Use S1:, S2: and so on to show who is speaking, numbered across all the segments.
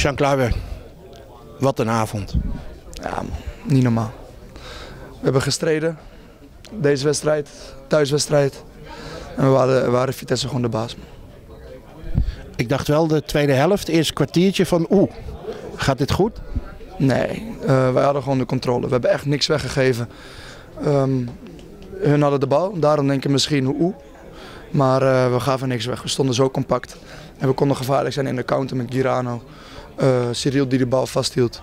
S1: Jean Kluiber, wat een avond.
S2: Ja, niet normaal. We hebben gestreden. Deze wedstrijd, thuiswedstrijd. En we waren, waren Vitesse gewoon de baas.
S1: Ik dacht wel de tweede helft, eerst kwartiertje van oeh, gaat dit goed?
S2: Nee, uh, wij hadden gewoon de controle. We hebben echt niks weggegeven. Um, hun hadden de bal, daarom denk ik misschien oeh. Maar uh, we gaven niks weg. We stonden zo compact. En we konden gevaarlijk zijn in de counter met Girano. Uh, Cyril die de bal vasthield.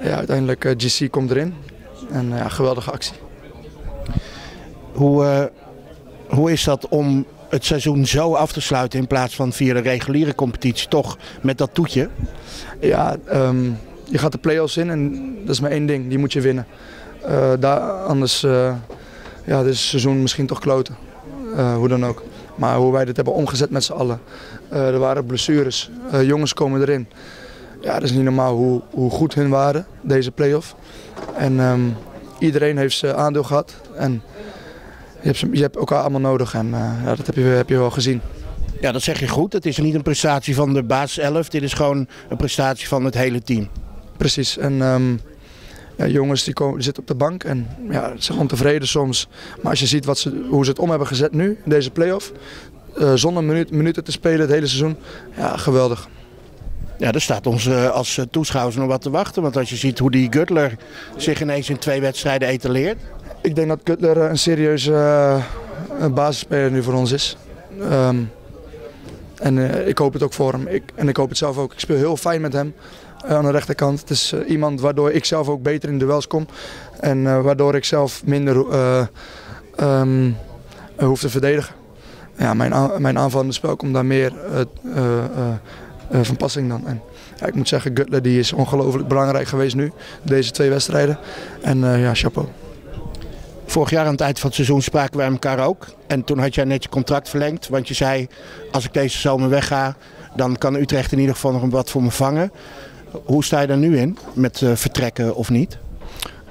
S2: Ja, uiteindelijk uh, GC komt erin. En ja, geweldige actie.
S1: Hoe, hoe is dat om het seizoen zo af te sluiten in plaats van via de reguliere competitie toch met dat toetje?
S2: Ja, um, je gaat de play-offs in en dat is maar één ding, die moet je winnen. Daar, anders ja, dit is het seizoen misschien toch kloten, hoe dan ook. Maar hoe wij dit hebben omgezet met z'n allen. er waren blessures, jongens komen erin. Ja, dat is niet normaal hoe, hoe goed hun waren, deze play-off. En um, iedereen heeft zijn aandeel gehad. En je hebt, je hebt elkaar allemaal nodig en ja, dat heb je, heb je wel gezien.
S1: Ja, dat zeg je goed. Het is niet een prestatie van de basis 11. Dit is gewoon een prestatie van het hele team.
S2: Precies. En um, ja, jongens die, komen, die zitten op de bank en ja, ze zijn ontevreden soms. Maar als je ziet wat ze, hoe ze het om hebben gezet nu, in deze play-off. Uh, zonder minuut, minuten te spelen het hele seizoen. Ja, geweldig.
S1: Ja, er staat ons uh, als toeschouwers nog wat te wachten. Want als je ziet hoe die Gutler zich ineens in twee wedstrijden etaleert.
S2: Ik denk dat Gutler een serieuze uh, basisspeler nu voor ons is. Um, en ik hoop het ook voor hem. Ik, en ik hoop het zelf ook. Ik speel heel fijn met hem aan de rechterkant. Het is uh, iemand waardoor ik zelf ook beter in duels kom. En waardoor ik zelf minder um, hoef te verdedigen. Ja, mijn, mijn aanvallende spel komt daar meer van passing dan. En, ik moet zeggen, Gutler die is ongelooflijk belangrijk geweest nu. Deze twee wedstrijden. En ja, chapeau.
S1: Vorig jaar aan het eind van het seizoen spraken wij elkaar ook. En toen had jij net je contract verlengd. Want je zei, als ik deze zomer wegga, dan kan Utrecht in ieder geval nog wat voor me vangen. Hoe sta je daar nu in? Met uh, vertrekken of niet?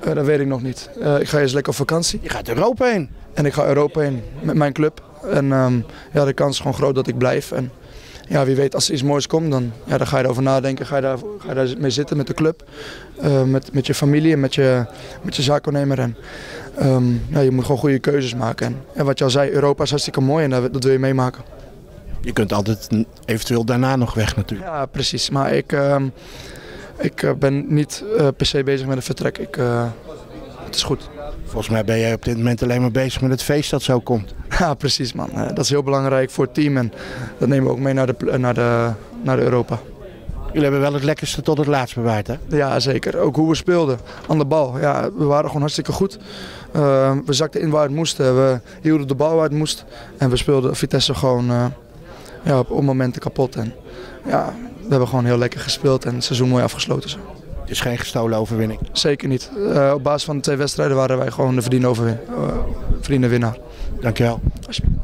S2: Uh, dat weet ik nog niet. Uh, ik ga eerst lekker op vakantie.
S1: Je gaat Europa in?
S2: En ik ga Europa in met mijn club. En um, ja, de kans is gewoon groot dat ik blijf. En ja, wie weet als er iets moois komt, dan, ja, dan ga je erover nadenken. Ga je daar, ga je daar mee zitten met de club. met, met je familie en met je, met je zaakwaarnemer. En Um, ja, je moet gewoon goede keuzes maken. En, en, wat je al zei, Europa is hartstikke mooi en dat, dat wil je meemaken.
S1: Je kunt altijd eventueel daarna nog weg natuurlijk.
S2: Ja, precies. Maar ik, uh, ik ben niet uh, per se bezig met een vertrek. Ik, uh, het is goed.
S1: Volgens mij ben jij op dit moment alleen maar bezig met het feest dat zo komt.
S2: Ja, precies man. Dat is heel belangrijk voor het team en dat nemen we ook mee naar de, naar de, naar de Europa.
S1: Jullie hebben wel het lekkerste tot het laatst bewaard, hè?
S2: Ja, zeker. Ook hoe we speelden aan de bal. Ja, we waren gewoon hartstikke goed. Uh, we zakten in waar het moest. We hielden de bal waar het moest. En we speelden Vitesse gewoon uh, ja, op, momenten kapot. En ja, we hebben gewoon heel lekker gespeeld en het seizoen mooi afgesloten. Zo.
S1: Is geen gestolen overwinning?
S2: Zeker niet. Uh, op basis van de twee wedstrijden waren wij gewoon de verdiende, overwin verdiende winnaar.
S1: Dankjewel.
S2: Alsjeblieft.